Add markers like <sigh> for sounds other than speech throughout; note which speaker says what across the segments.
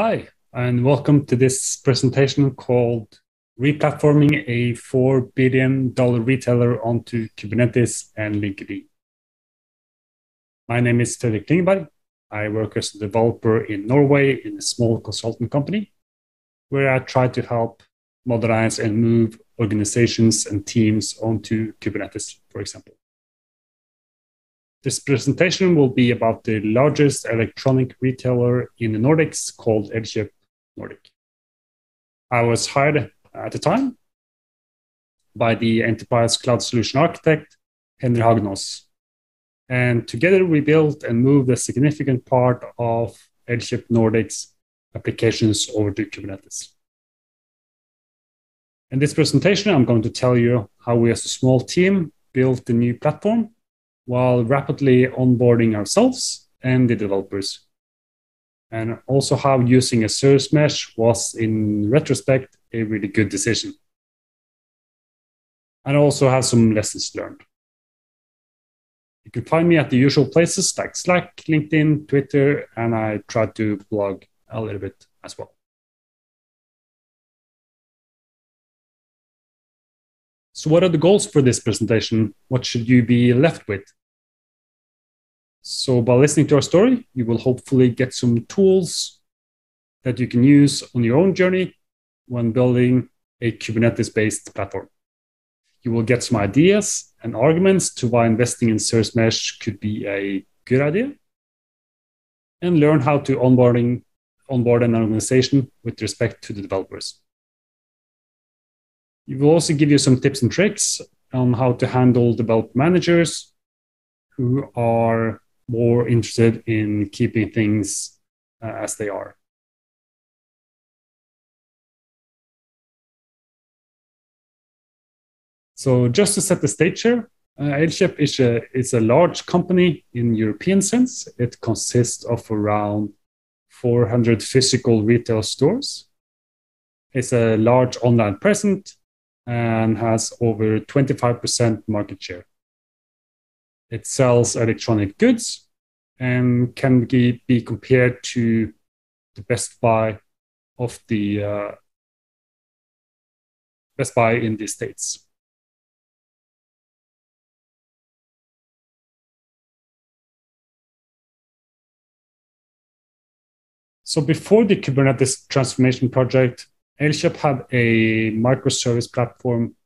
Speaker 1: Hi, and welcome to this presentation called Replatforming a $4 billion retailer onto Kubernetes and Linkerd. My name is Fredrik Klingenberg. I work as a developer in Norway in a small consulting company where I try to help modernize and move organizations and teams onto Kubernetes, for example. This presentation will be about the largest electronic retailer in the Nordics called Elkjøp Nordic. I was hired at the time by the enterprise cloud solution architect, Henry Hagenås. And together we built and moved a significant part of Elkjøp Nordic's applications over to Kubernetes. In this presentation, I'm going to tell you how we as a small team built the new platform while rapidly onboarding ourselves and the developers. And also how using a service mesh was, in retrospect, a really good decision. And also have some lessons learned. You can find me at the usual places like Slack, LinkedIn, Twitter, and I try to blog a little bit as well. So, what are the goals for this presentation? What should you be left with? So, by listening to our story, you will hopefully get some tools that you can use on your own journey when building a Kubernetes based platform. You will get some ideas and arguments to why investing in Service Mesh could be a good idea, and learn how to onboarding onboard an organization with respect to the developers. We will also give you some tips and tricks on how to handle development managers who are more interested in keeping things uh, as they are. So just to set the stage here, uh, is a, is a large company in European sense. It consists of around 400 physical retail stores. It's a large online presence and has over 25% market share. It sells electronic goods and can be, compared to the Best Buy of the uh, Best Buy in the States. So before the Kubernetes transformation project, Elkjøp had a microservice platform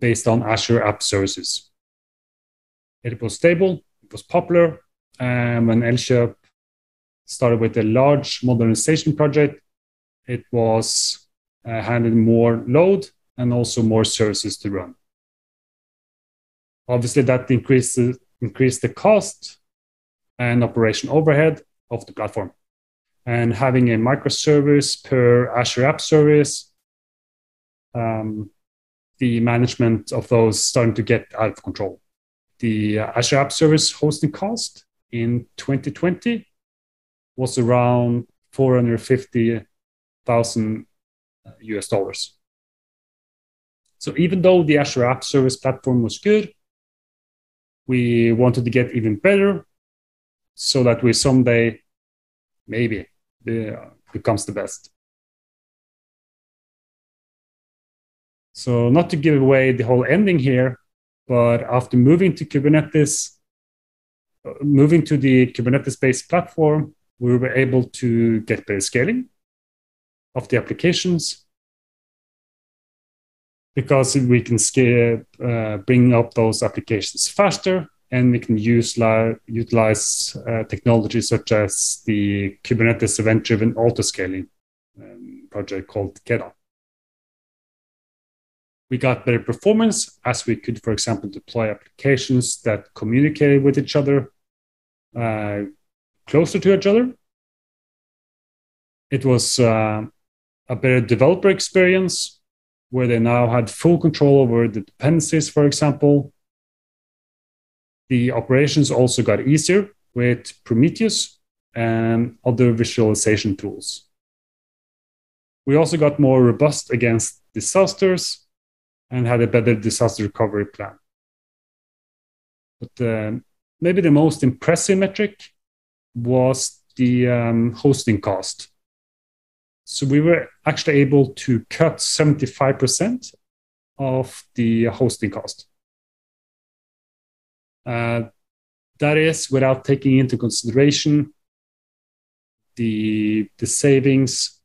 Speaker 1: based on Azure App Services. It was stable, it was popular, and when Elkjøp started with a large modernization project, it was uh, handed more load and also more services to run. Obviously, that increased the, increased the cost and operation overhead of the platform. And having a microservice per Azure App Service, um, the management of those starting to get out of control the Azure App Service hosting cost in 2020 was around 450,000 US dollars. So even though the Azure App Service platform was good, we wanted to get even better so that we someday maybe uh, becomes the best. So not to give away the whole ending here, but after moving to Kubernetes, uh, moving to the Kubernetes based platform, we were able to get better scaling of the applications because we can scale, uh, bring up those applications faster and we can use utilize uh, technologies such as the Kubernetes event driven auto scaling um, project called Keda we got better performance as we could, for example, deploy applications that communicated with each other uh, closer to each other. It was uh, a better developer experience where they now had full control over the dependencies, for example. The operations also got easier with Prometheus and other visualization tools. We also got more robust against disasters and had a better disaster recovery plan. But uh, maybe the most impressive metric was the um, hosting cost. So we were actually able to cut 75% of the hosting cost. Uh, that is without taking into consideration the, the savings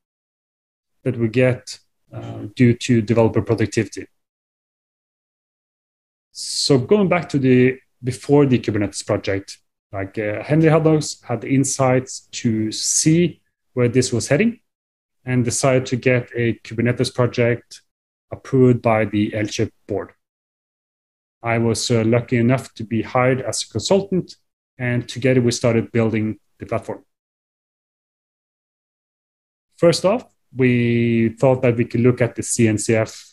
Speaker 1: that we get uh, due to developer productivity. So going back to the before the Kubernetes project, like uh, Henry Haddox had the insights to see where this was heading and decided to get a Kubernetes project approved by the Elkjøp board. I was uh, lucky enough to be hired as a consultant, and together we started building the platform. First off, we thought that we could look at the CNCF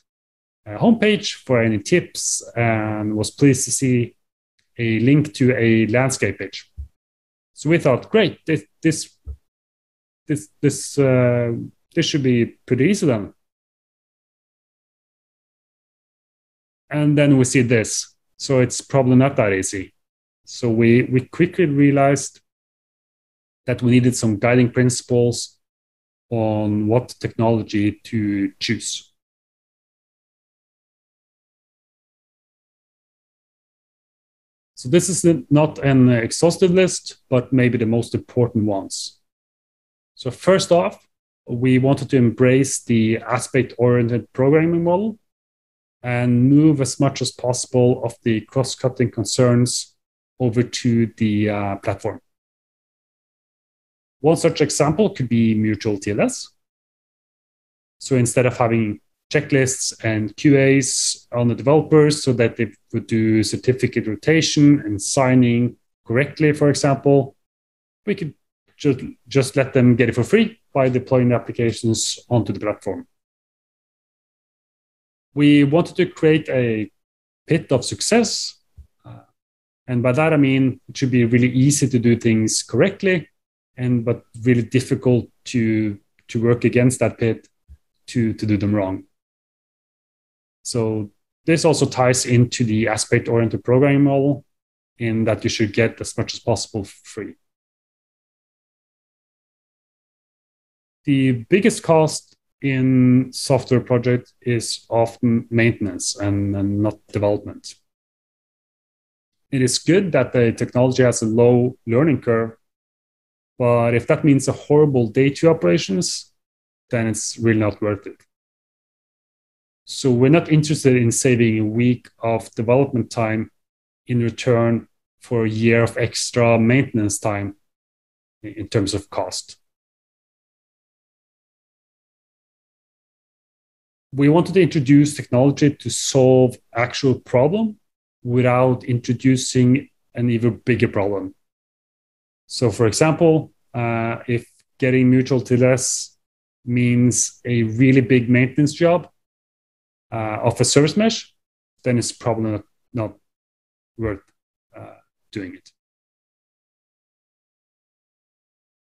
Speaker 1: homepage for any tips and was pleased to see a link to a landscape page. So we thought, great, this this this this uh, this should be pretty easy then. And then we see this, so it's probably not that easy. So we we quickly realized that we needed some guiding principles on what technology to choose. So this is not an exhaustive list, but maybe the most important ones. So first off, we wanted to embrace the aspect-oriented programming model and move as much as possible of the cross-cutting concerns over to the uh, platform. One such example could be mutual TLS. So instead of having checklists and QAs on the developers so that they would do certificate rotation and signing correctly, for example, we could just, just let them get it for free by deploying the applications onto the platform. We wanted to create a pit of success. Uh, and by that, I mean it should be really easy to do things correctly, and but really difficult to, to work against that pit to, to do them wrong. So this also ties into the aspect oriented programming model in that you should get as much as possible free. The biggest cost in software project is often maintenance and, and not development. It is good that the technology has a low learning curve, but if that means a horrible day two operations, then it's really not worth it. So we're not interested in saving a week of development time in return for a year of extra maintenance time in terms of cost. We wanted to introduce technology to solve actual problem without introducing an even bigger problem. So, for example, uh, if getting mutual TLS means a really big maintenance job, uh, of a service mesh, then it's probably not, not worth uh, doing it.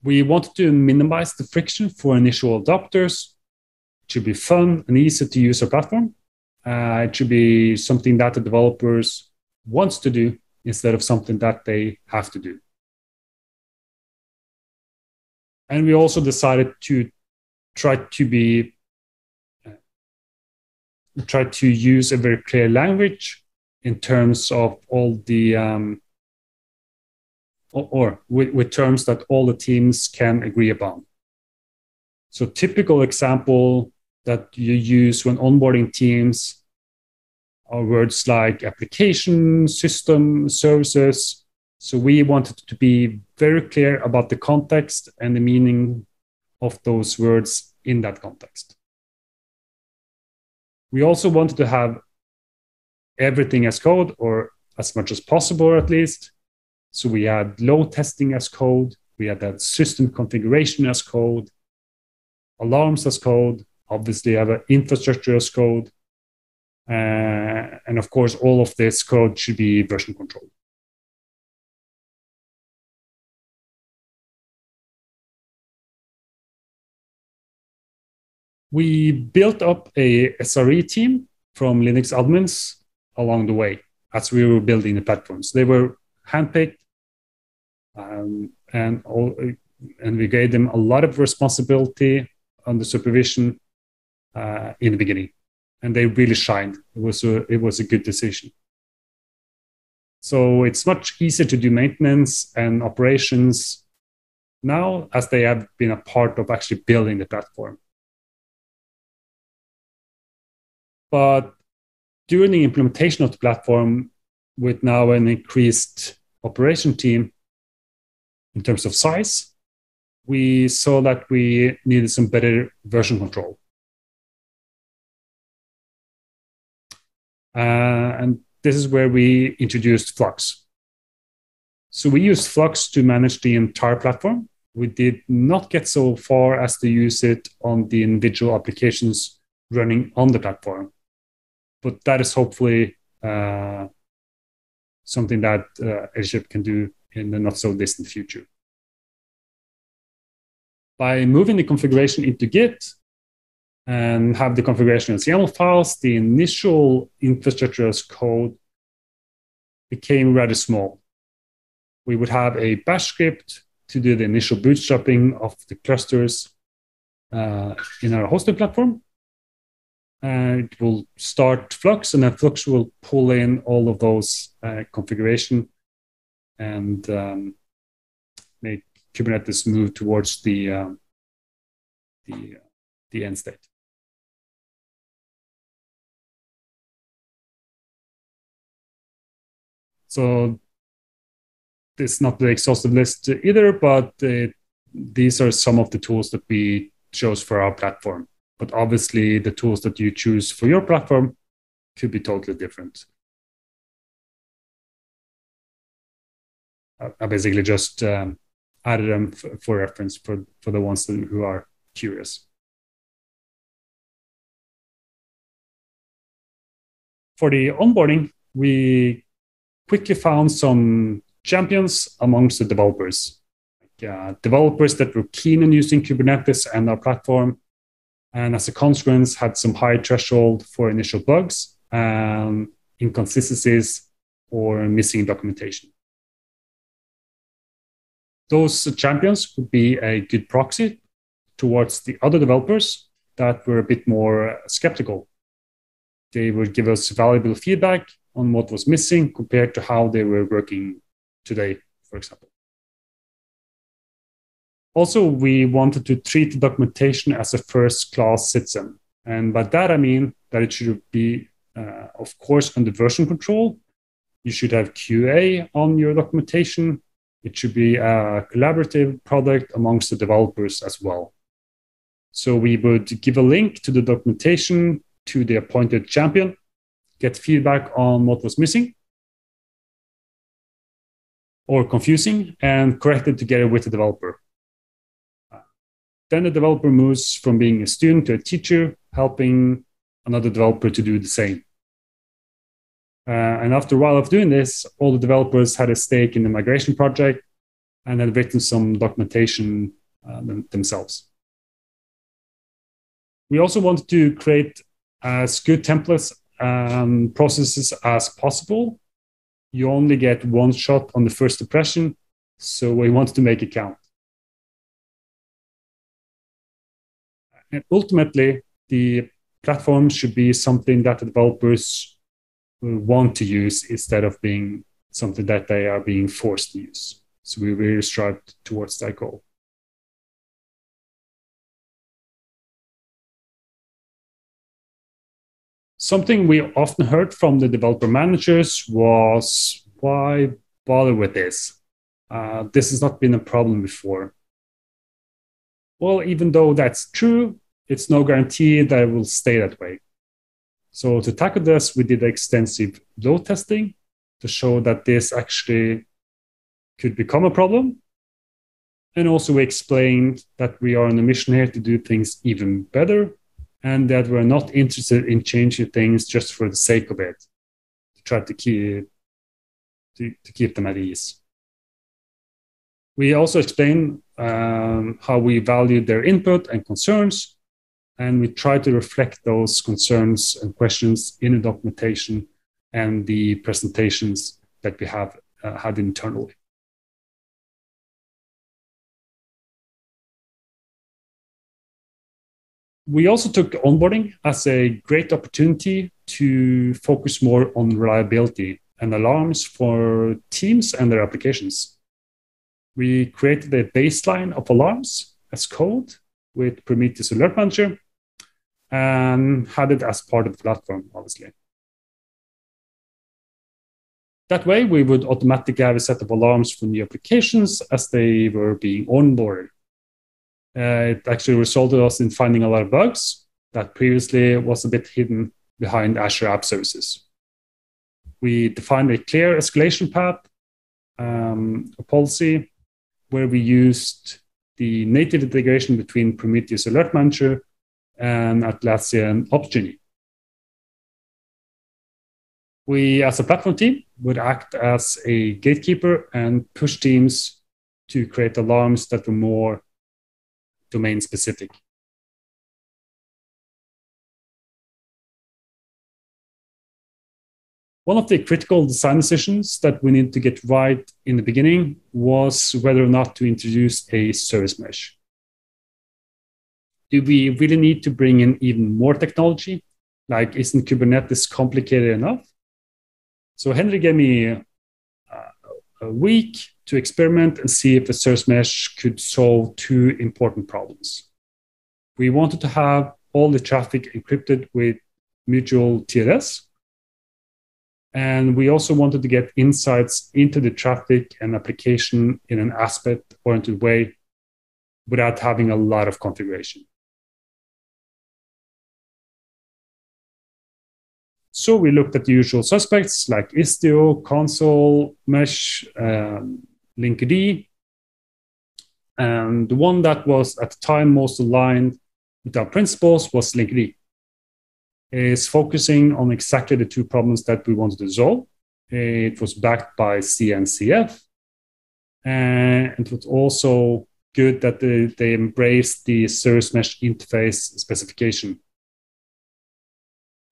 Speaker 1: We wanted to minimize the friction for initial adopters. It should be fun and easy to use our platform. Uh, it should be something that the developers wants to do instead of something that they have to do. And we also decided to try to be try to use a very clear language in terms of all the um, or, or with, with, terms that all the teams can agree upon. So typical example that you use when onboarding teams are words like application, system, services. So we wanted to be very clear about the context and the meaning of those words in that context. We also wanted to have everything as code, or as much as possible, at least. So we had load testing as code, we had that system configuration as code, alarms as code, obviously have an infrastructure as code, uh, and of course, all of this code should be version controlled. We built up a SRE team from Linux admins along the way as we were building the platforms. They were handpicked, um, and all, and we gave them a lot of responsibility under supervision uh, in the beginning, and they really shined. It was a, it was a good decision. So it's much easier to do maintenance and operations now as they have been a part of actually building the platform. But during the implementation of the platform, with now an increased operation team in terms of size, we saw that we needed some better version control. Uh, and this is where we introduced Flux. So we used Flux to manage the entire platform. We did not get so far as to use it on the individual applications running on the platform. But that is hopefully uh, something that uh, Airship can do in the not so distant future. By moving the configuration into Git and have the configuration as YAML files, the initial infrastructure as code became rather small. We would have a bash script to do the initial bootstrapping of the clusters uh, in our hosting platform. Uh, it will start Flux, and then Flux will pull in all of those uh, configuration and um, make Kubernetes move towards the um, the the end state. So this is not the exhaustive list either, but uh, these are some of the tools that we chose for our platform. But obviously, the tools that you choose for your platform could be totally different. I basically just um, added them for reference for, for the ones who are curious. For the onboarding, we quickly found some champions amongst the developers. Like, uh, developers that were keen on using Kubernetes and our platform, and as a consequence, had some high threshold for initial bugs and um, inconsistencies or missing documentation. Those champions would be a good proxy towards the other developers that were a bit more skeptical. They would give us valuable feedback on what was missing compared to how they were working today, for example. Also, we wanted to treat the documentation as a first class citizen. And by that, I mean that it should be, uh, of course, under version control. You should have QA on your documentation. It should be a collaborative product amongst the developers as well. So we would give a link to the documentation to the appointed champion get feedback on what was missing or confusing and correct it together with the developer. Then the developer moves from being a student to a teacher, helping another developer to do the same. Uh, and after a while of doing this, all the developers had a stake in the migration project and had written some documentation uh, themselves. We also wanted to create as good templates and processes as possible. You only get one shot on the first impression, so we wanted to make it count. Ultimately, the platform should be something that the developers want to use instead of being something that they are being forced to use. So we really strive towards that goal. Something we often heard from the developer managers was why bother with this? Uh, this has not been a problem before. Well, even though that's true, it's no guarantee that it will stay that way. So, to tackle this, we did extensive load testing to show that this actually could become a problem. And also, we explained that we are on a mission here to do things even better and that we're not interested in changing things just for the sake of it, to try to keep to, to keep them at ease. We also explain um, how we value their input and concerns, and we try to reflect those concerns and questions in the documentation and the presentations that we have uh, had internally. we also took onboarding as a great opportunity to focus more on reliability and alarms for teams and their applications. We created a baseline of alarms as code with Prometheus Alert Manager and had it as part of the platform, obviously. That way, we would automatically have a set of alarms for new applications as they were being onboarded. Uh, it actually resulted us in finding a lot of bugs that previously was a bit hidden behind Azure App Services. We defined a clear escalation path, um, a policy where we used the native integration between Prometheus Alert Manager and Atlassian Opsgenie. We, as a platform team, would act as a gatekeeper and push teams to create alarms that were more domain specific. One of the critical design decisions that we need to get right in the beginning was whether or not to introduce a service mesh. Do we really need to bring in even more technology? Like, isn't Kubernetes complicated enough? So Henry gave me a, a week to experiment and see if a service mesh could solve two important problems. We wanted to have all the traffic encrypted with mutual TLS, and we also wanted to get insights into the traffic and application in an aspect oriented way without having a lot of configuration. So we looked at the usual suspects like Istio, Consul, Mesh, um, Linkerd. And the one that was at the time most aligned with our principles was Linkerd is focusing on exactly the two problems that we wanted to solve. It was backed by CNCF, and it was also good that they, they embraced the service mesh interface specification.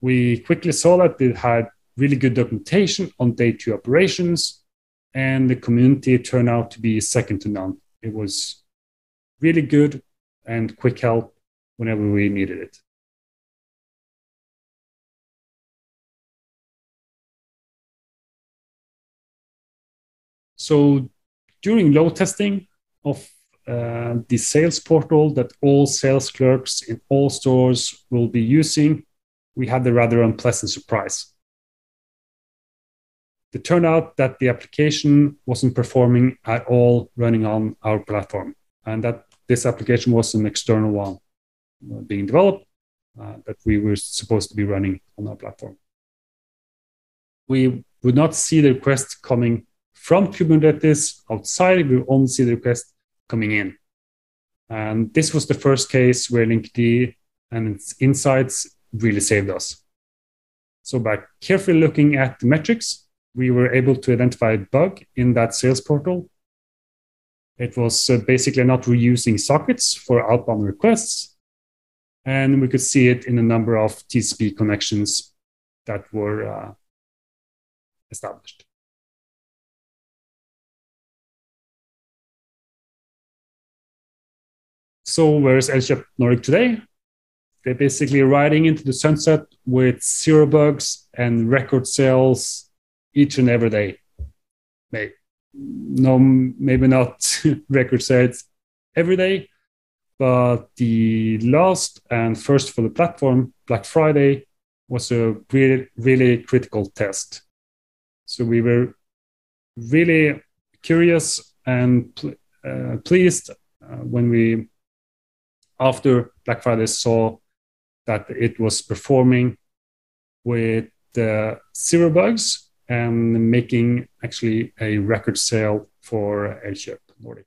Speaker 1: We quickly saw that it had really good documentation on day two operations, and the community turned out to be second to none. It was really good and quick help whenever we needed it. So during load testing of uh, the sales portal that all sales clerks in all stores will be using, we had a rather unpleasant surprise. It turned out that the application wasn't performing at all running on our platform, and that this application was an external one uh, being developed uh, that we were supposed to be running on our platform. We would not see the request coming from Kubernetes outside, we only see the request coming in. And this was the first case where Linkerd and its insights really saved us. So by carefully looking at the metrics, we were able to identify a bug in that sales portal. It was uh, basically not reusing sockets for outbound requests. And we could see it in a number of TCP connections that were uh, established. So where's Elkjøp Nordic today? They're basically riding into the sunset with zero bugs and record sales each and every day. Maybe, no, maybe not <laughs> record sales every day, but the last and first for the platform, Black Friday, was a really, really critical test. So we were really curious and uh, pleased uh, when we after Black Friday saw that it was performing with uh, zero bugs and making actually a record sale for Elkjøp Nordic.